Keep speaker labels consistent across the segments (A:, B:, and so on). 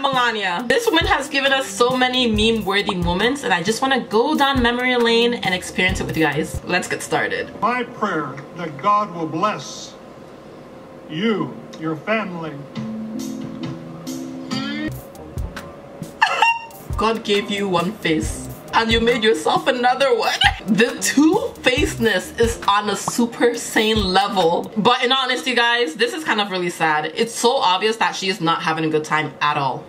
A: Melania. This woman has given us so many meme-worthy moments and I just want to go down memory lane and experience it with you guys. Let's get started.
B: My prayer that God will bless you, your family.
A: God gave you one face and you made yourself another one. The two-facedness is on a Super Saiyan level. But in honesty, guys, this is kind of really sad. It's so obvious that she is not having a good time at all.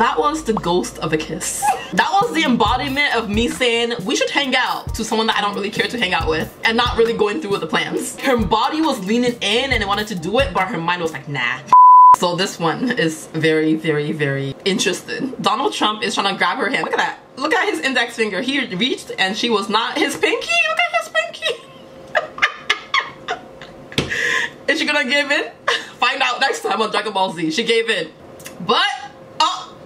A: That was the ghost of a kiss. That was the embodiment of me saying we should hang out to someone that I don't really care to hang out with and not really going through with the plans. Her body was leaning in and it wanted to do it, but her mind was like, nah. So this one is very, very, very interested. Donald Trump is trying to grab her hand. Look at that. Look at his index finger. He reached and she was not his pinky. Look at his pinky. is she gonna give in? Find out next time on Dragon Ball Z. She gave in. But,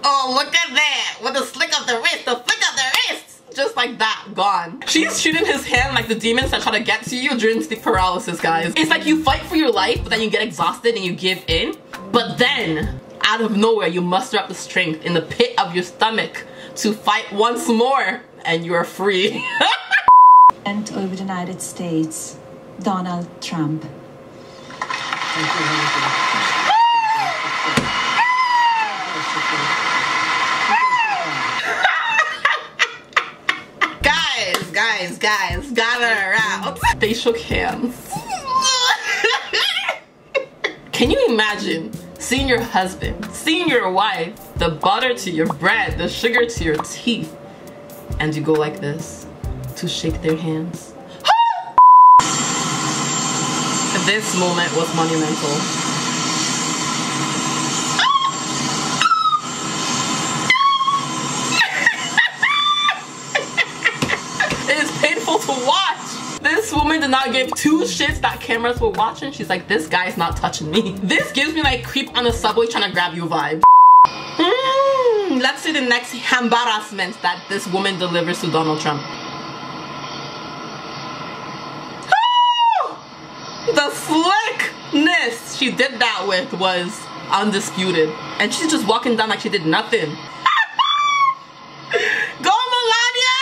A: oh, look at that. With the slick of the wrist, the flick of the wrist. Just like that, gone. She's shooting his hand like the demons that try to get to you during sleep paralysis, guys. It's like you fight for your life, but then you get exhausted and you give in. But then, out of nowhere, you muster up the strength in the pit of your stomach to fight once more, and you are free.
C: and over the United States, Donald Trump.
A: guys, guys, guys, gather around. They shook hands. Can you imagine seeing your husband, seeing your wife, the butter to your bread, the sugar to your teeth, and you go like this to shake their hands? this moment was monumental. it is painful to watch. This woman did not give two shits that cameras were watching. She's like, this guy's not touching me. This gives me like creep on the subway trying to grab you vibe. Mm, let's see the next embarrassment that this woman delivers to Donald Trump. the slickness she did that with was undisputed. And she's just walking down like she did nothing. Go Melania!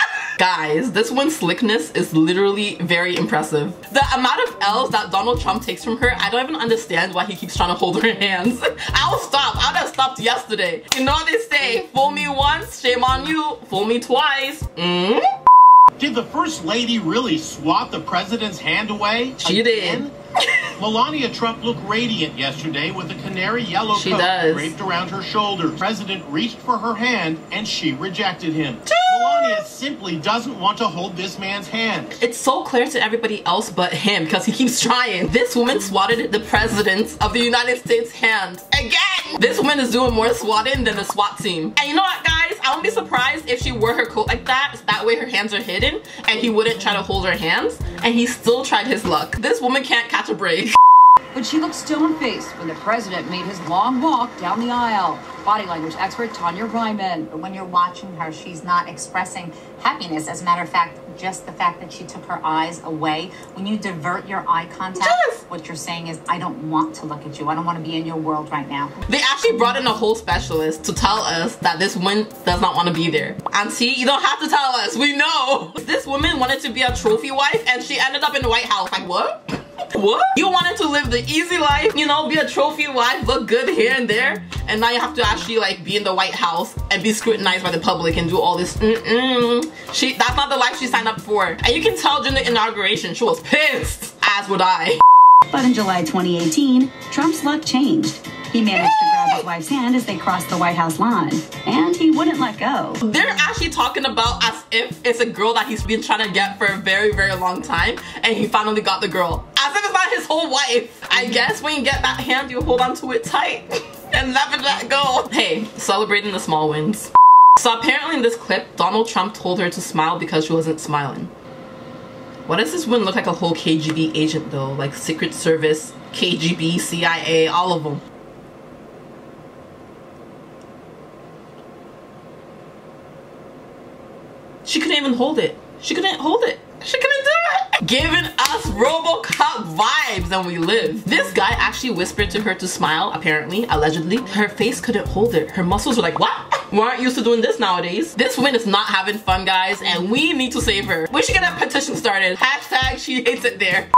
A: Guys, this one's slickness is literally very impressive. The amount of L's that Donald Trump takes from her, I don't even understand why he keeps trying to hold her hands. I'll stop. I'd have stopped yesterday. You know what they say, fool me once, shame on you. Fool me twice. Mm?
D: Did the First Lady really swat the President's hand away?
A: She
D: again?
A: did.
D: Melania Trump looked radiant yesterday with a canary yellow
A: She
D: coat
A: does.
D: draped around her shoulders. The President reached for her hand and she rejected him. Melania simply doesn't want to hold this man's hand.
A: It's so clear to everybody else but him because he keeps trying. This woman swatted the president of the United States hand again. This woman is doing more swatting than the SWAT team. And you know what guys? I wouldn't be surprised if she wore her coat like that. That way her hands are hidden and he wouldn't try to hold her hands and he still tried his luck. This woman can't catch a break.
E: But she looked stone-faced when the president made his long walk down the aisle. Body language expert Tonya Reiman.
F: But when you're watching her, she's not expressing happiness. As a matter of fact, just the fact that she took her eyes away, when you divert your eye contact,
A: Yes.
F: what you're saying is, I don't want to look at you. I don't want to be in your world right now.
A: They actually brought in a whole specialist to tell us that this woman does not want to be there. Auntie, you don't have to tell us. We know. This woman wanted to be a trophy wife and she ended up in the White House. Like, what? What? You wanted to live the easy life, you know, be a trophy wife, look good here and there, and now you have to actually like be in the White House and be scrutinized by the public and do all this. Mm-mm. She, that's not the life she signed up for. And you can tell during the inauguration, she was pissed, as would I.
C: But in July 2018, Trump's luck changed. He managed to grab his wife's hand as they crossed the White House lawn, and he wouldn't let go.
A: They're actually talking about as if it's a girl that he's been trying to get for a very, very long time, and he finally got the girl. His whole wife. I guess when you get that hand, you hold on to it tight and never let go. Hey, celebrating the small wins. So apparently in this clip, Donald Trump told her to smile because she wasn't smiling. Why does this woman look like a whole KGB agent though? Like Secret Service, KGB, CIA, all of them. She couldn't even hold it. She couldn't hold it. She couldn't do it. Giving us Robocop vibes and we live. This guy actually whispered to her to smile, apparently, allegedly. Her face couldn't hold it. Her muscles were like, what? We aren't used to doing this nowadays. This woman is not having fun, guys, and we need to save her. We should get a petition started. Hashtag she hates it there.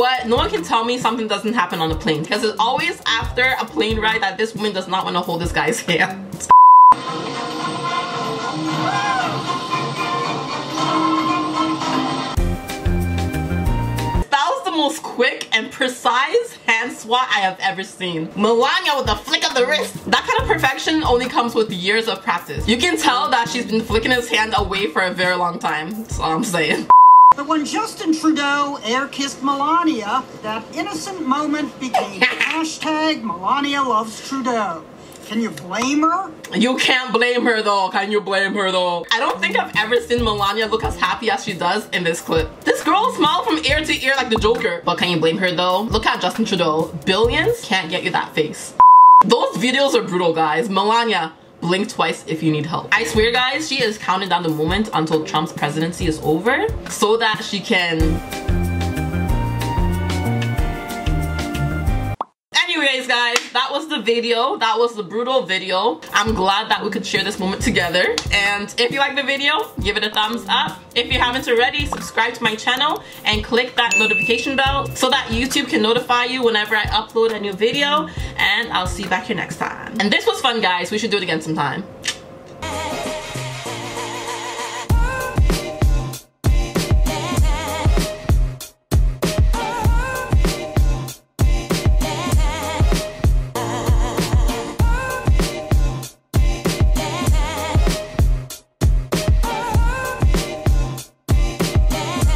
A: What? No one can tell me something doesn't happen on a plane because it's always after a plane ride that this woman does not want to hold this guy's hand. That was the most quick and precise hand swat I have ever seen. Melania with a flick of the wrist. That kind of perfection only comes with years of practice. You can tell that she's been flicking his hand away for a very long time. That's all I'm saying.
G: But when Justin Trudeau air kissed Melania, that innocent moment became hashtag Melania loves Trudeau. Can you blame her?
A: You can't blame her though. Can you blame her though? I don't think I've ever seen Melania look as happy as she does in this clip. This girl smiled from ear to ear like the Joker. But can you blame her though? Look at Justin Trudeau. Billions can't get you that face. Those videos are brutal, guys. Melania, blink twice if you need help. I swear, guys, she is counting down the moment until Trump's presidency is over so that she can Anyways, guys, that was the video. That was the brutal video. I'm glad that we could share this moment together. And if you like the video, give it a thumbs up. If you haven't already, subscribe to my channel and click that notification bell so that YouTube can notify you whenever I upload a new video. And I'll see you back here next time. And this was fun, guys. We should do it again sometime.